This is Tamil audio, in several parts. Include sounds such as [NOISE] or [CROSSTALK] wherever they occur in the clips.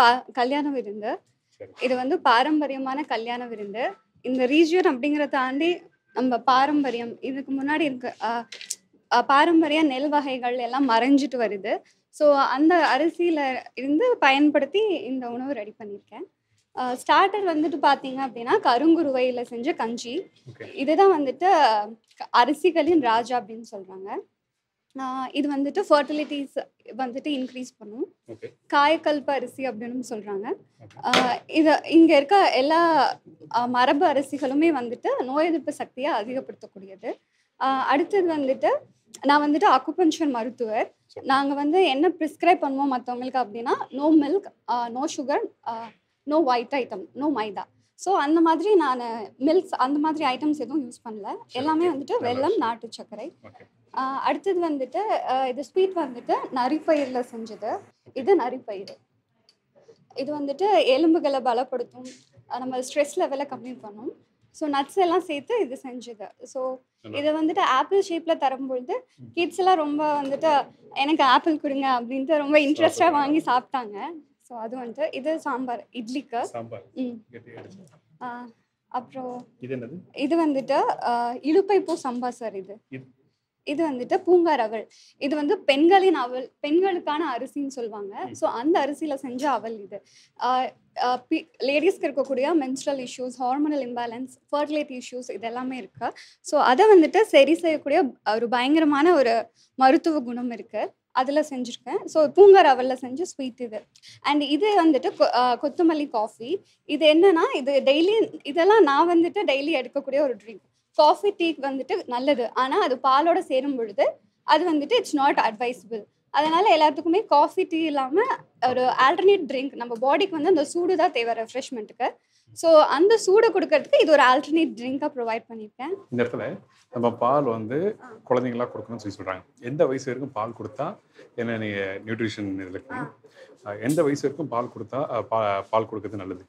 பா கல்யாண விருந்து. இது வந்து பாரம்பரியமான கல்யாண விருந்து. இந்த ரீஜியன் அப்படிங்கிறத தாண்டி நம்ம பாரம்பரியம் இதுக்கு முன்னாடி இருக்க பாரம்பரிய நெல் வகைகள் எல்லாம் மறைஞ்சிட்டு வருது. ஸோ அந்த அரிசியில இருந்து பயன்படுத்தி இந்த உணவு ரெடி பண்ணியிருக்கேன். ஸ்டார்டர் வந்துட்டு பார்த்தீங்க அப்படின்னா கருங்குருவையில் செஞ்ச கஞ்சி. இதுதான் வந்துட்டு அரிசிகளின் ராஜா அப்படின்னு சொல்றாங்க. ஆஹ் இது வந்துட்டு ஃபர்டிலிட்டிஸ் வந்துட்டு இன்க்ரீஸ் பண்ணும். காயக்கல்ப அரிசி அப்படின்னு ஆஹ் இது இங்க இருக்க எல்லா மரபு அரிசிகளுமே வந்துட்டு நோய் எதிர்ப்பு சக்தியை அதிகப்படுத்தக்கூடியது. அடுத்தது வந்துட்டு நான் வந்துட்டு அக்குபஞ்சர் மருத்துவர். சரி. நாங்க வந்து என்ன ப்ரிஸ்கிரைப் பண்ணுவோம் மற்றவங்களுக்கு அப்படின்னா no milk no sugar no white item no maida. So அந்த மாதிரி நான் மில்க்ஸ் அந்த மாதிரி ஐட்டம்ஸ் எதுவும் யூஸ் பண்ணல. எல்லாமே வந்துட்டு விஷயம். நாட்டு சர்க்கரை. அடுத்தது வந்துட்டு இது ஸ்வீட் வந்துட்டு நரிப்பயிரில் செஞ்சது. இது நரிப்பயிறு இது வந்துட்டு எலும்புகளை பலப்படுத்தும். நம்ம ஸ்ட்ரெஸ் லெவலை கம்மி பண்ணும். ஸோ நட்ஸ் எல்லாம் சேர்த்து இது செஞ்சது. ஸோ. இதை வந்துட்டு ஆப்பிள் ஷேப்பில் தரும்பொழுது கிட்ஸ் எல்லாம் ரொம்ப வந்துட்டு எனக்கு ஆப்பிள் கொடுங்க அப்படின்ட்டு ரொம்ப இன்ட்ரெஸ்டாக வாங்கி சாப்பிட்டாங்க. ஸோ அது வந்துட்டு இது சாம்பார் இட்லிக்கு. அப்புறம் இது வந்துட்டு ஆஹ் இலுப்பை பூ சம்பா சார் இது இது- வந்துட்டு பூங்கார் அவல் இது வந்து பெண்களின் அவல் பெண்களுக்கான அரிசின்னு சொல்லுவாங்க. ஸோ அந்த அரிசியில செஞ்ச அவல் இது. லேடிஸ்க்கு இருக்கக்கூடிய menstrual issues hormonal imbalance fertility issues இது எல்லாமே இருக்கு. ஸோ அதை வந்துட்டு சரி செய்யக்கூடிய ஒரு பயங்கரமான ஒரு மருத்துவ குணம் இருக்கு. அதில் செஞ்சுருக்கேன். ஸோ பூங்கார் அவலில் செஞ்ச ஸ்வீட் இது. அண்ட் இது வந்துட்டு கொத்தமல்லி காஃபி இது என்னன்னா இது டெய்லி இதெல்லாம் நான் வந்துட்டு டெய்லி எடுக்கக்கூடிய ஒரு ட்ரிங்க் காஃபி டீ வந்துட்டு நல்லது. ஆனால் அது பாலோட சேரும் பொழுது அது வந்துட்டு இட்ஸ் நாட் அட்வைசபிள் அதனால எல்லாத்துக்குமே காஃபி டீ இல்லாமல் ஒரு ஆல்டர்னேட் ட்ரிங்க் நம்ம பாடிக்கு வந்து அந்த சூடு தான் தேவை ரெஃப்ரெஷ்மெண்ட்டுக்கு ஸோ அந்த சூடை கொடுக்கறதுக்கு இது ஒரு ஆல்டர்னேட் ட்ரிங்காக ப்ரொவைட் பண்ணியிருக்கேன். இந்த இடத்துல நம்ம பால் வந்து குழந்தைங்களா கொடுக்கணும்னு சொல்லி சொல்றாங்க. எந்த வயசு வரைக்கும் பால் கொடுத்தா என்ன நீங்க நியூட்ரிஷன் இதில் எந்த வயசு வரைக்கும் பால் கொடுத்தா பால் கொடுக்கறது நல்லது?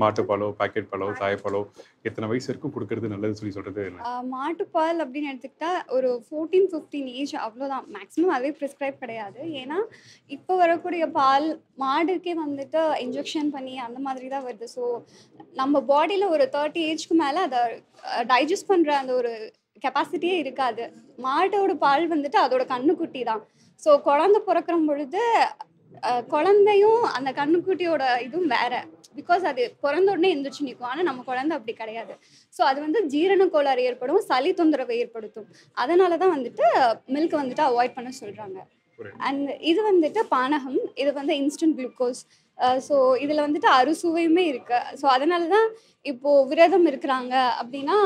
மாட்டுப்பாலோ பாக்கெட் பாலோ தாய்ப்பாலோ எத்தனை வயசு வரைக்கும் கொடுக்கறது நல்லதுன்னு சொல்லி சொல்றது மாட்டுப்பால் அப்படின்னு எடுத்துக்கிட்டா ஒரு ஃபோர்டீன் ஃபிஃப்டீன் ஏஜ் அவ்வளோதான் மேக்ஸிமம் அதே ப்ரிஸ்கிரைப் கிடையாது. ஏன்னா இப்போ வரக்கூடிய பால் மாடுக்கே வந்துட்டு இன்ஜெக்ஷன் பண்ணி அந்த மாதிரி தான் வருது. ஸோ நம்ம பாடியில் ஒரு தேர்ட்டி ஏஜ்க்கு மேலே அதை டைஜஸ்ட் பண்ணுற அந்த ஒரு கெப்பாசிட்டியே இருக்காது. மாட்டோட பால் வந்துட்டு அதோட கண்ணுக்குட்டி தான் ஸோ குழந்தை பிறக்கிற பொழுது குழந்தையும் அந்த கண்ணுக்குட்டியோட இதுவும் வேற. பிகாஸ் அது பிறந்த உடனே எந்திரிச்சு நிற்கும் ஆனால் நம்ம குழந்தை அப்படி கிடையாது. ஸோ அது வந்து ஜீரண கோளாறு ஏற்படும் சளி தொந்தரவை ஏற்படுத்தும். அதனால தான் வந்துட்டு மில்க் வந்துட்டு அவாய்ட் பண்ண சொல்கிறாங்க. அண்ட் இது வந்துட்டு பானகம் இது வந்து இன்ஸ்டன்ட் குளுக்கோஸ் ஸோ இதில் வந்துட்டு அறுசுவையுமே இருக்கு. ஸோ அதனால தான் இப்போ விரதம் இருக்கிறாங்க அப்படின்னா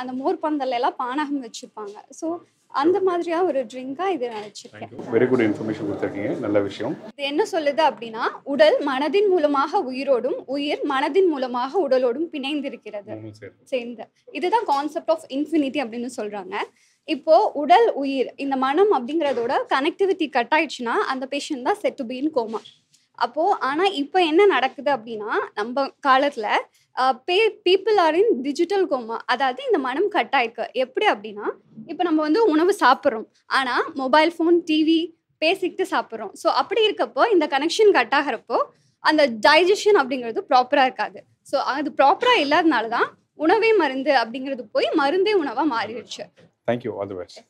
அந்த மோர் பந்தல்ல எல்லாம் பானகம் வச்சுருப்பாங்க ஸோ அந்த மாதிரியா ஒரு ட்ரிங்காக இது நான் வச்சுருக்கேன். தேங்க்யூ வெரி குட் இன்ஃபர்மேஷன் கொடுத்துருக்கீங்க. நல்ல விஷயம். இது என்ன சொல்லுது அப்படின்னா உடல் மனதின் மூலமாக உயிரோடும் உயிர் மனதின் மூலமாக உடலோடும் பிணைந்திருக்கிறது. சேர்ந்து. இதுதான் கான்செப்ட் ஆஃப் இன்ஃபினிட்டி அப்படின்னு சொல்றாங்க. இப்போ உடல் உயிர் இந்த மனம் அப்படிங்கிறதோட கனெக்டிவிட்டி கட் ஆயிடுச்சுன்னா அந்த பேஷண்ட் தான் செட் டு பீன் கோமா அப்போ ஆனா இப்போ என்ன நடக்குது அப்படின்னா நம்ம காலத்துல பே people are in digital coma அதாவது இந்த மனம் கட் ஆயிருக்கு. எப்படி அப்படின்னா இப்போ நம்ம வந்து உணவு சாப்பிட்றோம். ஆனா மொபைல் ஃபோன் டிவி பேசிக்கிட்டு சாப்பிட்றோம். ஸோ அப்படி இருக்கப்போ இந்த கனெக்ஷன் கட் ஆகிறப்போ அந்த டைஜஷன் அப்படிங்கிறது ப்ராப்பராக இருக்காது. ஸோ அது ப்ராப்பராக இல்லாதனால தான் உணவே மருந்து அப்படிங்கிறது போய் மருந்தே உணவாக மாறிடுச்சு. தேங்க்யூ ஆல் தி பெஸ்ட்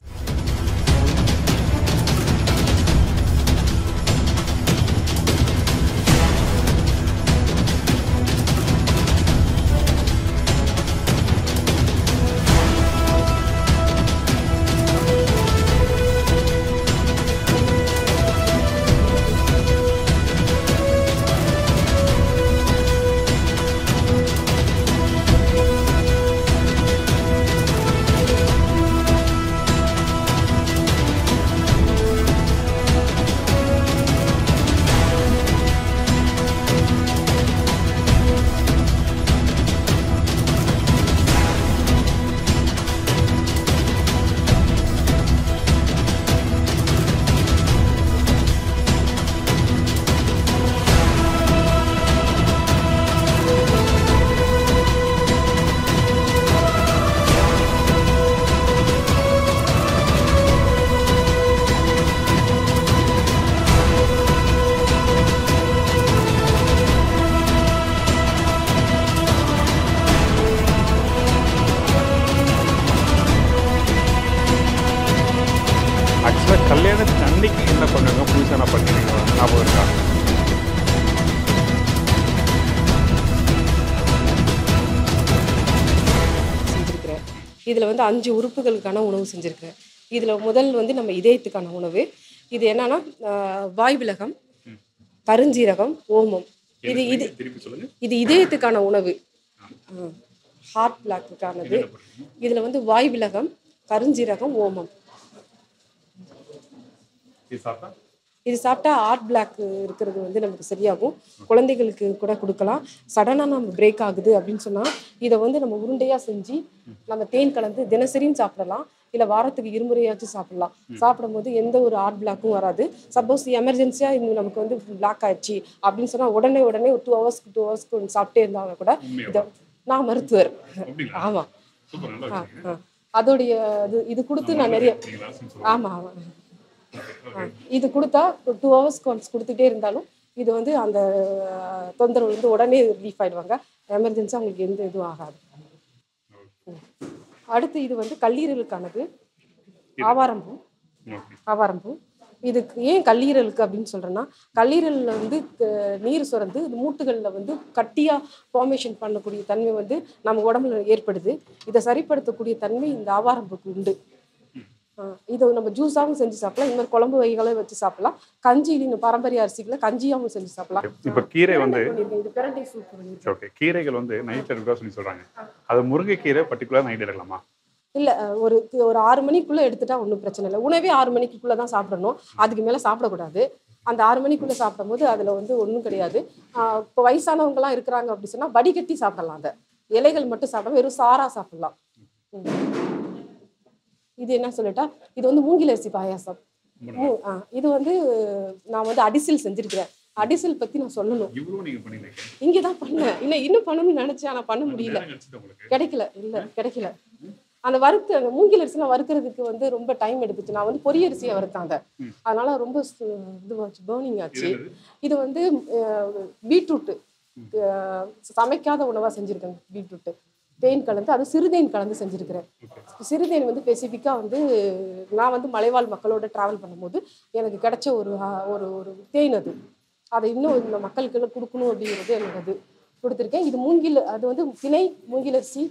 இதில் வந்து அஞ்சு உறுப்புகளுக்கான உணவு செஞ்சுருக்கிறேன் இதில் முதல் வந்து நம்ம இதயத்துக்கான உணவு. இது என்னன்னா வாய் விலகம் கருஞ்சீரகம் ஓமம். இது இது இது இதயத்துக்கான உணவு. ஹார்ட் பிளாக்குக்கானது இதில் வந்து வாய் விலகம் கருஞ்சீரகம் ஓமம். இது சாப்பிட்டா ஹார்ட் பிளாக் இருக்கிறது வந்து நமக்கு சரியாகும். குழந்தைகளுக்கு கூட கொடுக்கலாம். சடனாக நம்ம பிரேக் ஆகுது அப்படின்னு சொன்னால் இதை வந்து நம்ம உருண்டையாக செஞ்சு நம்ம தேன் கலந்து தினசரியும் சாப்பிடலாம். இல்லை வாரத்துக்கு இருமுறையாச்சும் சாப்பிடலாம். சாப்பிடும்போது எந்த ஒரு ஹார்ட் பிளாக்கும் வராது. சப்போஸ் எமர்ஜென்சியாக இது நமக்கு வந்து பிளாக் ஆயிடுச்சு அப்படின்னு சொன்னால் உடனே உடனே ஒரு டூ ஹவர்ஸ்க்கு டூ ஹவர்ஸ்க்கு சாப்பிட்டே இருந்தாங்க கூட இதை நான் மருத்துவர். ஆமாம் அதோடைய இது இது கொடுத்து நான் நிறைய ஆமாம் ஆமாம் இது கொடுத்தா டூ ஹவர்ஸ்க்கு ஒன்ஸ் கொடுத்துட்டே இருந்தாலும் இது வந்து அந்த தொந்தரவு வந்து உடனே ரிலீஃப் ஆயிடுவாங்க. எமர்ஜென்சியாக அவங்களுக்கு எந்த இதுவும் ஆகாது. அடுத்து இது வந்து கல்லீரலுக்கானது. ஆவாரம்பூ ஆவாரம்பூ இதுக்கு ஏன் கல்லீரலுக்கு அப்படின்னு சொல்கிறேன்னா கல்லீரலில் வந்து நீர் சுரந்து இது மூட்டுகளில் வந்து கட்டியாக ஃபார்மேஷன் பண்ணக்கூடிய தன்மை வந்து நம்ம உடம்புல ஏற்படுது. இதை சரிப்படுத்தக்கூடிய தன்மை இந்த ஆவாரம்புக்கு உண்டு. இதை நம்ம ஜூஸாகவும் செஞ்சு சாப்பிடலாம். இந்த மாதிரி குழம்பு வகைகளை வச்சு சாப்பிடலாம். கஞ்சி இன்னும் பாரம்பரிய அரிசிகளை கஞ்சியாகவும் செஞ்சு சாப்பிடலாம். இப்போ கீரை வந்து. இது பிரண்டை சூப் பண்ணியிருக்கேன். ஓகே. கீரைகள் வந்து நைட் எடுக்கா சொல்லி சொல்றாங்க. அது முருங்கைக்கீரை பர்டிகுலர் நைட் எடுக்கலாமா? இல்ல ஒரு ஒரு ஆறு மணிக்குள்ள எடுத்துட்டா ஒன்றும் பிரச்சனை இல்லை. உணவே ஆறு மணிக்குள்ள தான் சாப்பிடணும். அதுக்கு மேல சாப்பிடக்கூடாது. அந்த ஆறு மணிக்குள்ள சாப்பிடும்போது அதுல வந்து ஒன்றும் கிடையாது. ஆஹ், இப்போ வயசானவங்கலாம் இருக்கிறாங்க அப்படி சொன்னா வடிகட்டி சாப்பிடலாம் அதை. இலைகள் மட்டும் சாப்பிடாம வெறும் சாரா சாப்பிடலாம். இது என்ன சொல்லட்டா? இது வந்து மூங்கில் அரிசி பாயாசம். இது வந்து நான் வந்து அடிசில் செஞ்சிருக்கிறேன். அடிசில் பத்தி நான் சொல்லணும். இவ்வளவு நீங்க பண்ணிருக்கீங்க இங்கே தான் பண்ணேன். இல்லை இன்னும் பண்ணணும்னு நினைச்சேன் ஆனா பண்ண முடியல. கிடைக்கல. இல்ல கிடைக்கல. அந்த வறுத்து அந்த மூங்கில் அரிசிலாம் வறுக்கிறதுக்கு வந்து ரொம்ப டைம் எடுத்துச்சு. நான் வந்து பொரியரிசியை வறுத்தேன் அதை. அதனால ரொம்ப இதுவாச்சு பேர்னிங் ஆச்சு. இது வந்து பீட்ரூட்டு. சமைக்காத உணவா செஞ்சிருக்கேன் பீட்ரூட்டு. தேன் கலந்து அது சிறுதேன் கலந்து செஞ்சிருக்கிறேன். சிறுதேன் வந்து ஸ்பெசிஃபிக்காக வந்து நான் வந்து மலைவாழ் மக்களோட ட்ராவல் பண்ணும்போது எனக்கு கிடைச்ச ஒரு ஒரு ஒரு தேன் அது. அதை இன்னும் இந்த மக்களுக்கு கொடுக்கணும் அப்படிங்கிறது என்னோட இது கொடுத்துருக்கேன். இது மூங்கில் அது வந்து திணை மூங்கிலரிசி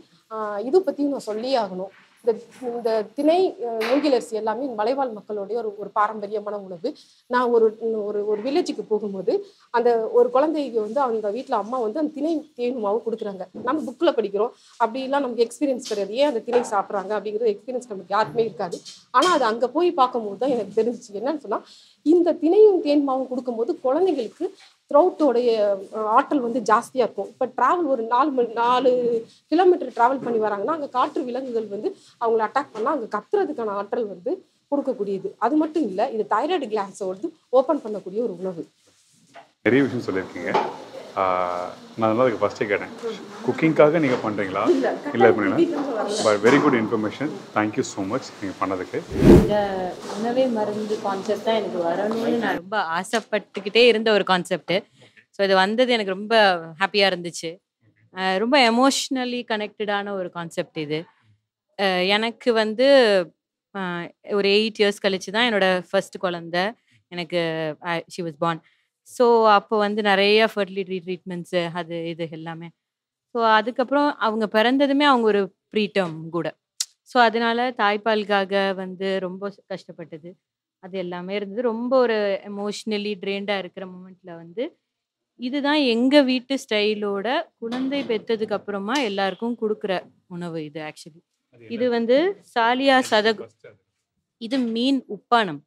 இது பற்றியும் நான் சொல்லியே ஆகணும். இந்த இந்த திணை மூங்கிலரிசி எல்லாமே மலைவாழ் மக்களுடைய ஒரு ஒரு பாரம்பரியமான உணவு. நான் ஒரு ஒரு ஒரு வில்லேஜுக்கு போகும்போது அந்த ஒரு குழந்தைக்கு வந்து அவங்க வீட்டில் அம்மா வந்து அந்த திணை தேன் மாவு கொடுக்குறாங்க. நம்ம புக்கில் படிக்கிறோம். அப்படிலாம் நமக்கு எக்ஸ்பீரியன்ஸ் கிடையாது. ஏன் அந்த திணை சாப்பிட்றாங்க அப்படிங்கிற எக்ஸ்பீரியன்ஸ் நமக்கு யாருக்குமே இருக்காது. ஆனால் அது அங்கே போய் பார்க்கும்போது தான் எனக்கு தெரிஞ்சிச்சு. என்னன்னு சொன்னால் இந்த திணையும் தேன் மாவும் கொடுக்கும்போது குழந்தைங்களுக்கு த்ரோட்டோடைய ஆற்றல் வந்து ஜாஸ்தியாக இருக்கும். இப்போ ட்ராவல் ஒரு நாலு மணி நாலு கிலோமீட்டர் ட்ராவல் பண்ணி வராங்கன்னா அங்கே காற்று விலங்குகள் வந்து அவங்கள அட்டாக் பண்ணால் அங்கே கத்துறதுக்கான ஆற்றல் வந்து கொடுக்கக்கூடியது. அது மட்டும் இல்லை இது தைராய்டு கிளான்ஸை வந்து ஓப்பன் பண்ணக்கூடிய ஒரு உணவு. நிறைய விஷயம் சொல்லியிருக்கீங்க. நான் அதனால அதுக்கு ஃபஸ்ட்டே கேட்டேன். குக்கிங்காக நீங்கள் பண்ணுறீங்களா இல்லை பண்ணீங்களா but very good information thank you so much நீங்கள் பண்ணதுக்கு. இந்த உணவே மருந்து கான்செப்ட் தான் எனக்கு வரணும்னு நான் ரொம்ப ஆசைப்பட்டுக்கிட்டே இருந்த ஒரு கான்செப்ட் ஸோ இது வந்தது எனக்கு ரொம்ப ஹாப்பியாக இருந்துச்சு. ரொம்ப எமோஷ்னலி கனெக்டடான ஒரு கான்செப்ட் இது. எனக்கு வந்து ஒரு எயிட் இயர்ஸ் கழிச்சு தான் என்னோட ஃபர்ஸ்ட் குழந்த எனக்கு ஷி வாஸ் born. ஸோ அப்போ வந்து நிறைய ஃபர்டிலிட்டி ட்ரீட்மெண்ட்ஸு அது இது எல்லாமே. ஸோ அதுக்கப்புறம் அவங்க பிறந்ததுமே அவங்க ஒரு ப்ரீடம் கூட. ஸோ அதனால தாய்ப்பாலுக்காக வந்து ரொம்ப கஷ்டப்பட்டது. அது எல்லாமே இருந்தது. ரொம்ப ஒரு எமோஷ்னலி ட்ரெயின்டாக இருக்கிற மூமெண்ட்ல வந்து இதுதான் எங்க வீட்டு ஸ்டைலோட குழந்தை பெற்றதுக்கு அப்புறமா எல்லாருக்கும் கொடுக்குற உணவு இது ஆக்சுவலி இது வந்து சாலியா சதகு இது மீன் உப்பானம்.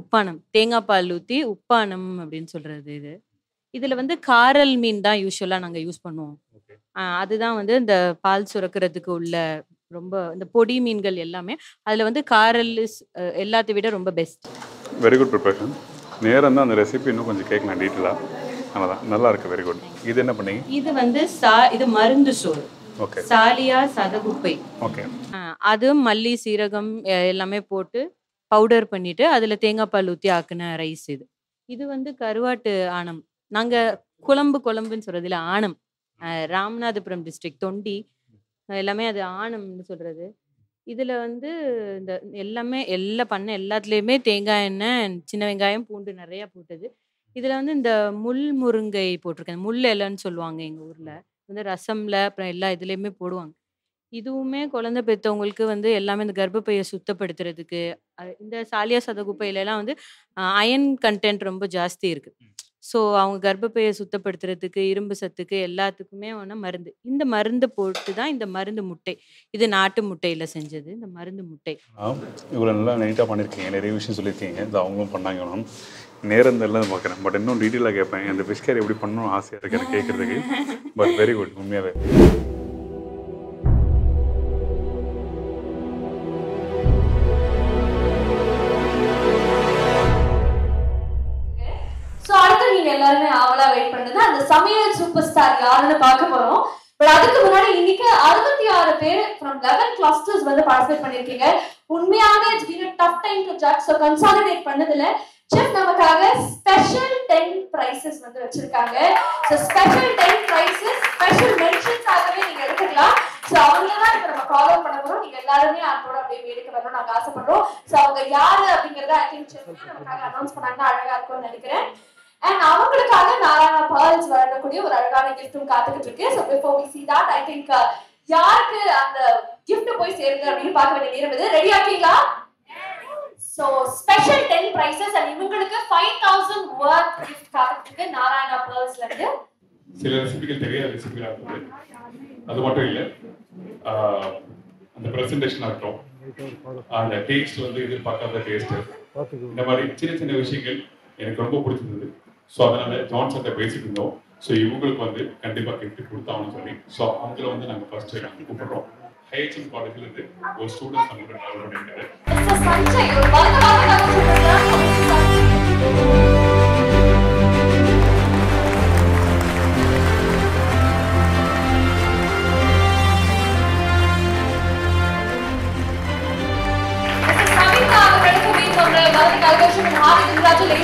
உப்பானம் தேங்காய் பால் ஊற்றி உப்பானம் அப்படின்னு சொல்றது இது. இதுல வந்து காரல் மீன் தான் யூஸ்வலா நாங்க யூஸ் பண்ணுவோம். அதுதான் வந்து இந்த பால் சுரக்கிறதுக்கு உள்ள ரொம்ப இந்த பொடி மீன்கள் எல்லாமே. அதுல வந்து காரல் எல்லாத்தை விட ரொம்ப பெஸ்ட் வெரி குட் ப்ரிப்பரேஷன் நேரம் தான் அந்த ரெசிபி இன்னும் கொஞ்சம் கேட்கலாம் டீட்டெயிலாக அதனால தான் நல்லா இருக்கு. வெரி குட் இது என்ன பண்ணீங்க? இது வந்து சா இது மருந்து சோறு. ஓகே. சாலியா சதகுப்பை. ஓகே. அது மல்லி சீரகம் எல்லாமே போட்டு பவுடர் பண்ணிட்டு அதில் தேங்காய் பால் ஊற்றி ஆக்குன ரைஸ் இது. இது வந்து கருவாட்டு ஆணம். நாங்கள் குழம்பு குழம்புன்னு சொல்றதுல ஆணம். ராமநாதபுரம் டிஸ்ட்ரிக்ட் தொண்டி. எல்லாமே அது ஆணம்னு சொல்றது. இதில் வந்து இந்த எல்லாமே எல்லாம் பண்ண எல்லாத்துலேயுமே தேங்காய் எண்ணெய் சின்ன வெங்காயம் பூண்டு நிறையா போட்டது. இதில் வந்து இந்த முள் முருங்கை போட்டிருக்கேன் முள் இலைன்னு சொல்லுவாங்க எங்கள் ஊரில். வந்து ரசம்ல அப்புறம் எல்லா இதுலேயுமே போடுவாங்க. இதுவுமே குழந்தை பெற்றவங்களுக்கு வந்து எல்லாமே இந்த கர்ப்பப்பையை சுத்தப்படுத்துறதுக்கு அஹ் இந்த சாலியா சதகுப்பையிலலாம் வந்து அயன் கண்டென்ட் ரொம்ப ஜாஸ்தி இருக்குது ஸோ அவங்க கர்ப்பப்பையை சுத்தப்படுத்துறதுக்கு இரும்பு சத்துக்கு எல்லாத்துக்குமே ஒன்று மருந்து. இந்த மருந்து போட்டு தான் இந்த மருந்து முட்டை இது நாட்டு முட்டையில் செஞ்சது இந்த மருந்து முட்டை. இவ்வளோ நல்லா நீட்டாக பண்ணியிருக்கீங்க நிறைய விஷயம் சொல்லியிருக்கீங்க. இது அவங்களும் பண்ணாங்க. மேம் நேரம் தெரியல பார்க்குறேன். பட் இன்னும் டீட்டெயிலாக கேட்பேன். இந்த ஃபிஷ் கேர் எப்படி பண்ணணும் ஆசையாக இருக்கு கேட்குறதுக்கு. பட் [LAUGHS] வெரி குட் உண்மையாகவே அந்த சமையல் சூப்பர் ஸ்டார் யாருன்னு பார்க்க போறோம். பட் அதுக்கு முன்னாடி இன்னைக்கு அறுபத்தி ஆறு பேர் ஃப்ரம் லெவன் கிளஸ்டர்ஸ் வந்து பார்ட்டிசிபேட் பண்ணிருக்கீங்க உண்மையாவே it's been tough time to judge so consolidate பண்ணதுல செஃப் நமக்காக ஸ்பெஷல் டென் பிரைசஸ் வந்து வச்சிருக்காங்க. So special ten prizes special மென்ஷன்ஸாகவே நீங்க எடுத்துக்கலாம். ஸோ அவங்கள தான் இப்போ நம்ம ஃபாலோ பண்ண போறோம். நீங்க எல்லாருமே அவங்களோட அப்படியே வேடிக்கை வரணும் நாங்க ஆசைப்படுறோம். ஸோ அவங்க யாரு அப்படிங்கறத ஐ திங்க் செஃப் நமக்காக அனௌன்ஸ் பண்ணாங்கன்னா அழகா இருக்கும்னு நினைக்கிறேன். அண்ட் அவங்களுக்காக நாராயணா பேர்ல்ஸ் வழங்கக்கூடிய ஒரு அழகான கிஃப்ட்டும் காத்துக்கிட்டு இருக்கு. So before we see that I think யாருக்கு அந்த கிஃப்ட் போய் சேருங்க அப்படின்னு பார்க்க வேண்டிய நேரம் இது. ரெடி இருக்கீங்களா so special ten prizes and இவங்களுக்கு ஃபைவ் தௌசண்ட் ஒர்க் கிஃப்ட் காத்துக்கிட்டு இருக்கு நாராயணா பேர்ல்ஸ்ல இருந்து. சில ரெசிபிகள் தெரியாத ரெசிபிகளாக இருக்குது அது மட்டும் இல்லை அந்த ப்ரெசன்டேஷனாக இருக்கட்டும் அந்த டேஸ்ட் வந்து எதிர்பார்க்காத டேஸ்ட் இந்த மாதிரி சின்ன சின்ன விஷயங்கள் எனக்கு ரொம்ப பிடிச்சிருந்தது. ஸோ அதனால ஜான்சன்ட்ட பேசிட்டு இருந்தோம். ஸோ இவங்களுக்கு வந்து கண்டிப்பாக கிஃப்ட் கொடுத்தாங்கன்னு சொல்லி. ஸோ அதில் வந்து நாங்கள் ஃபர்ஸ்ட் நாங்கள் கூப்பிடுறோம். ஹைஎச்எம் காலேஜில் இருந்து ஒரு ஸ்டூடெண்ட் நம்மளோட ட்ராவல் பண்ணியிருக்காரு மிஸ்டர்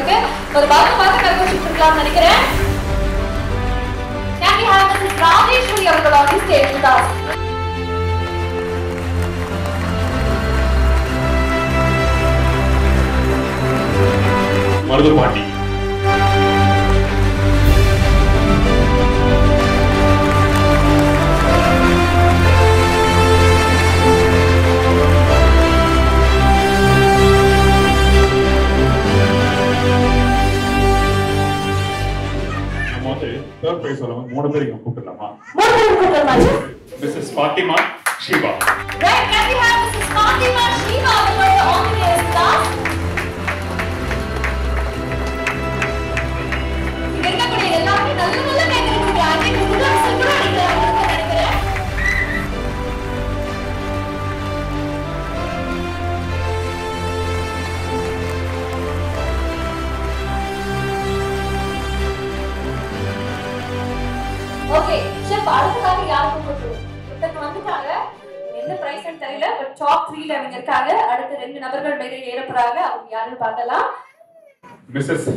சரண்யா அவர்களுக்கு ஒரு பாக்கு பாக்கு கல்கோஷிட்டு நினைக்கிறேன் Can we have Mrs. அவர்கள் on the stage with us? Marudhu பாட்டி மூணு பேர் இங்க கூப்பிடலாமா? Mrs Fathima Shiva okay chef அடுத்ததாக யாருக்கு கொடுக்கணும் ஒருத்தங்க வந்துட்டாங்க. என்ன பிரைஸ் தெரியல பட் டாப் த்ரீல அவங்க இருக்காங்க. அடுத்து ரெண்டு நபர்கள் மேலே ஏற போறாங்க அவங்க யாருன்னு பார்க்கலாம். Mrs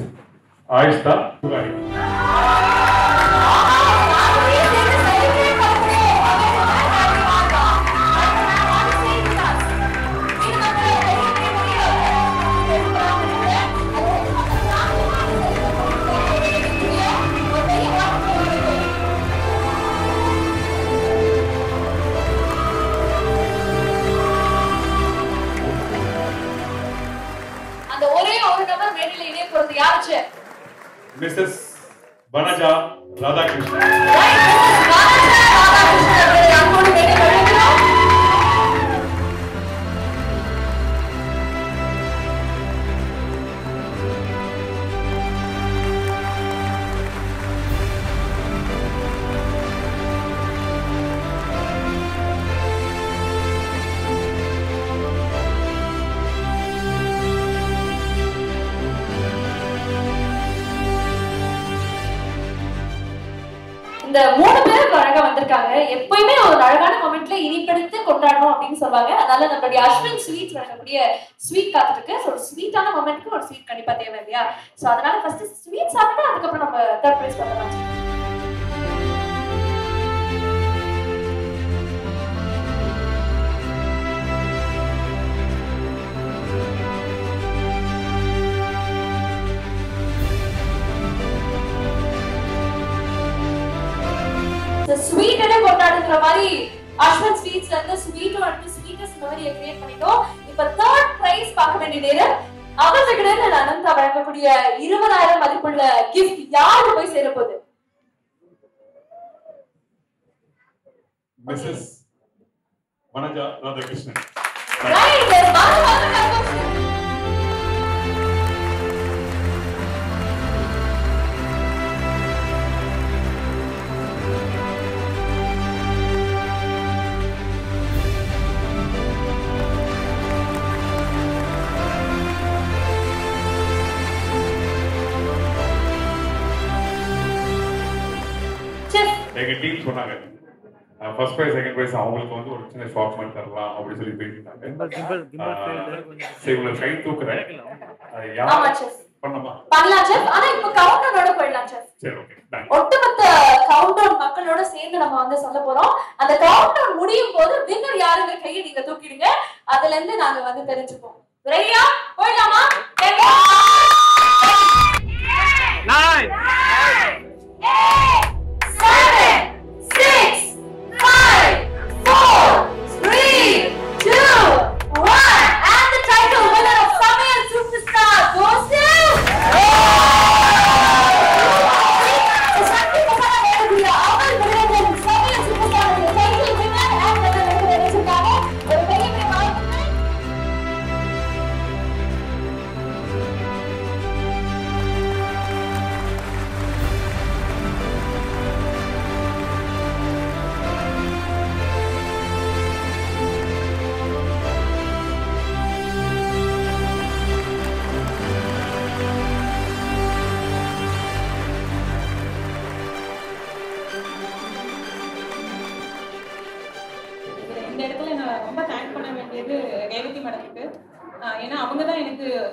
Ayishta Mrs Vanaja Radhakrishnan Right, அப்படின்னு சொல்லுவாங்க அதனால நம்மளுடைய அஸ்வின் ஸ்வீட் நம்மளுடைய ஸ்வீட் காத்துட்டு ஸோ ஒரு ஸ்வீட்டான மொமெண்ட்க்கு ஒரு ஸ்வீட் கண்டிப்பா தேவை இல்லையா? ஸோ அதனால ஃபர்ஸ்ட் ஸ்வீட் சாப்பிட்டு அதுக்கப்புறம் நம்ம தேர்ட் ப்ரைஸ் பண்ணலாம் இந்த கொண்டாடுங்கிற மாதிரி அஸ்வன் ஸ்வீட்ஸ்ல இருந்து ஸ்வீட்டும் வந்து மெமரியை கிரியேட் பண்ணிட்டோம். இப்ப தேர்ட் பிரைஸ் பார்க்க வேண்டிய நேரம் அவர்களுடன் அனந்தா வழங்கக்கூடிய இருபதாயிரம் மதிப்புள்ள கிஃப்ட் யாருக்கு போய் சேர போகுது? Mrs Vanaja Radhakrishnan. Right, yes, வாங்க, வாங்க, வாங்க. Chef, எங்க டீம் சொன்னாங்க. ஃபர்ஸ்ட் ப்ரைஸ் செகண்ட் ப்ரைஸ் அவங்களுக்கு வந்து ஒரு சின்ன ஷார்ட் தரலாம் அப்படின்னு சொல்லி சரி உங்களை கை தூக்குறேன். யார். பண்ணமா? பண்ணலாம். ஆனா இப்ப போயிடலாம். சரி ஓகே ஒட்டுமொத்த கவுண்டவுன் மக்களோட சேர்ந்து நம்ம வந்து சொல்ல போறோம். அந்த கவுண்டவுன் முடியும் போது வின்னர் யாருங்க கையை நீங்க தூக்கிடுங்க. அதுல இருந்து நாங்க வந்து தெரிஞ்சுப்போம்.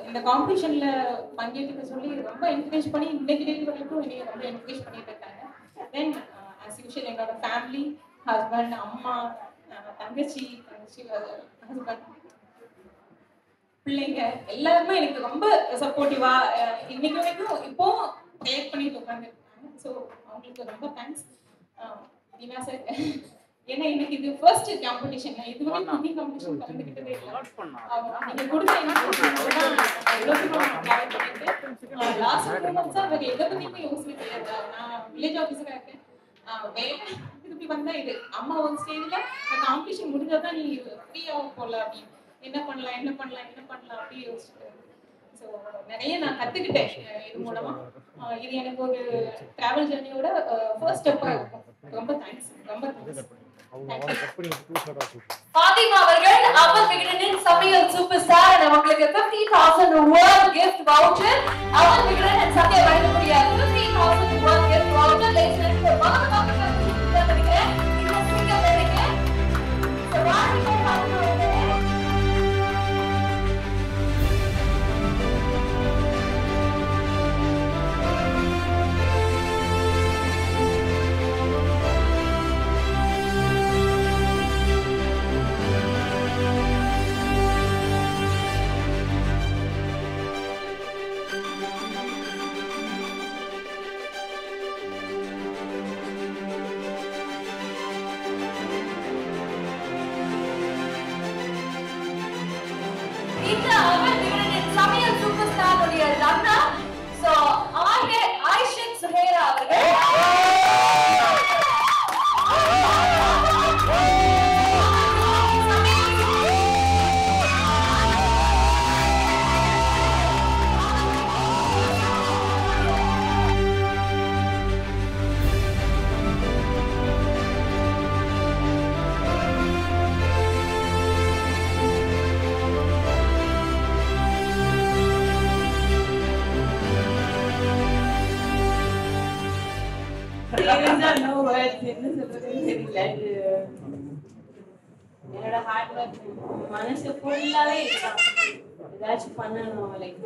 இந்த காம்படிஷன்ல பங்கேற்க சொல்லி ரொம்ப என்கரேஜ் பண்ணி இன்னைக்கு டேட் வரைக்கும் என்னைய ரொம்ப என்கரேஜ் பண்ணிட்டு இருக்காங்க. தென் ஆஸ் யூஷுவல் என்னோட ஃபேமிலி ஹஸ்பண்ட் அம்மா தங்கச்சி தங்கச்சி ஹஸ்பண்ட் பிள்ளைங்க எல்லாருமே எனக்கு ரொம்ப சப்போர்ட்டிவா இன்னைக்கு வரைக்கும் இப்போ ஹெல்ப் பண்ணிட்டு உட்காந்துருக்காங்க ஸோ அவங்களுக்கு ரொம்ப தேங்க்ஸ் தீனா சார் ஏன்னா எனக்கு இது ஃபர்ஸ்ட் காம்படிஷன் இது வரைக்கும் குக்கிங் காம்படிஷன் கலந்துக்கிட்டதே இல்லை. நீங்க கொடுத்த லாஸ்ட் டூ மந்த்ஸா வேற எதை பத்தியுமே யோசிக்க கிடையாது நான் வில்லேஜ் ஆஃபீஸரா இருக்கேன். வேலை திருப்பி வந்தா இது. அம்மா ஒரு ஸ்டேஜ்ல காம்படிஷன் முடிஞ்சாதான் நீ ஃப்ரீயாக போல அப்படின்னு. என்ன பண்ணலாம் என்ன பண்ணலாம் என்ன பண்ணலாம் அப்படி யோசிச்சுட்டு ஸோ நிறைய நான் கத்துக்கிட்டேன் இது மூலமா. இது எனக்கு ஒரு டிராவல் ஜர்னியோட ஃபர்ஸ்ட் ஸ்டெப்பா இருக்கும். ரொம்ப தேங்க்ஸ் ரொம்ப தேங்க்ஸ் ஃபாத்திமா அவர்கள் அவள் விகடனின் சமையல் சூப்பர் ஸ்டார் உங்களுக்கு 50000 வேர்ல்ட் gift voucher. அவள் விகடன் and சத்யா வழங்கக்கூடிய 50000 மனசு ஃபுல்லாவே ஏதாச்சும் பண்ணணும் லைக்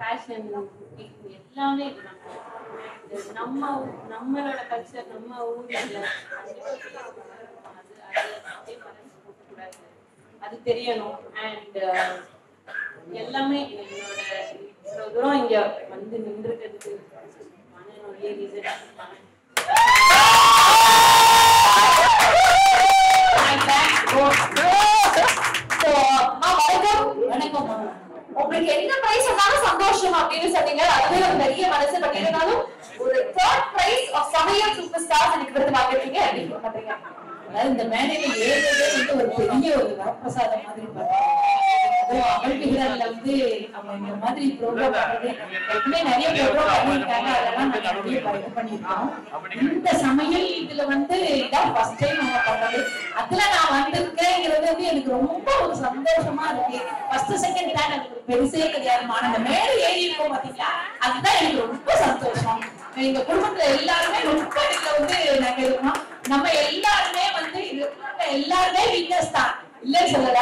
பேஷன் எல்லாமே நம்ம நம்மளோட கல்ச்சர் நம்ம ஊர்ல அது அப்படியே மனசு அது தெரியணும். அண்ட் எல்லாமே என்னோட இவ்வளவு தூரம் இங்க வந்து நின்றுக்கிறதுக்கு மன நோயே ரீசன் வணக்கம் உங்களுக்கு என்ன பிரைஸ் வந்தாலும் சந்தோஷம் அப்படின்னு சொன்னீங்க. அதுவே ஒரு பெரிய மனசு பட் இருந்தாலும் ஒரு third prize of super stars எனக்கு விருது வாங்கிருக்கீங்க அப்படின்னு பண்றீங்க? அதாவது இந்த மேடையில ஏறுறதே வந்து ஒரு பெரிய ஒரு வரப்பிரசாதம் மாதிரி அதுவும் வந்து அவங்க இந்த மாதிரி ப்ரோக்ராம் பண்றது எப்பவுமே நிறைய ப்ரோக்ராம் அதெல்லாம் இது இந்த சமையல் இதுல வந்து இதான் ஃபர்ஸ்ட் டைம் அவங்க அதுல நான் வந்திருக்கேங்கிறது வந்து எனக்கு ரொம்ப ஒரு சந்தோஷமா இருக்கு. ஃபர்ஸ்ட் செகண்ட் தேர்ட் எனக்கு பெருசே கிடையாது. அந்த மேடை ஏறி இருக்கோம் பாத்தீங்களா? அதுதான் எனக்கு ரொம்ப சந்தோஷம். எங்க குடும்பத்துல எல்லாருமே ரொம்ப இதுல வந்து நாங்க இருக்கோம். நம்ம எல்லாருமே வந்து எல்லாருமே வின்னர்ஸ் தான். இல்லன்னு சொல்லல.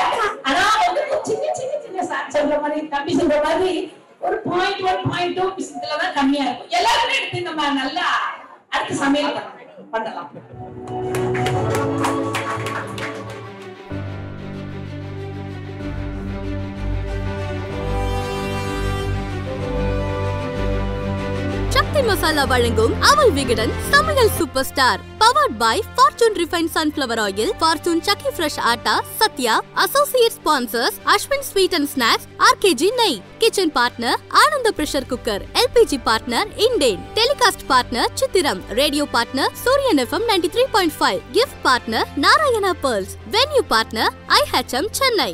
ஆனா வந்து சின்ன சின்ன சின்ன சொல்ற மாதிரி தம்பி சொல்ற மாதிரி ஒரு பாயிண்ட் ஒன் பாயிண்ட் டூ இதுல தான் கம்மியா இருக்கும். எல்லாருமே எடுத்து நம்ம நல்லா அடுத்து சமையல் பண்ண- பண்ணலாம். சக்தி மசாலா வழங்கும் அவல் விகடன் சமையல் super star powered by Fortune refine sunflower oil Fortune chakki fresh atta Sathya associate sponsors Ashwin sweet and snacks RKG ghee kitchen partner Anand pressure cooker LPG partner Indane telecast partner Chithiram radio partner Suryan FM ninety three point five gift partner Narayana pearls venue partner IHM Chennai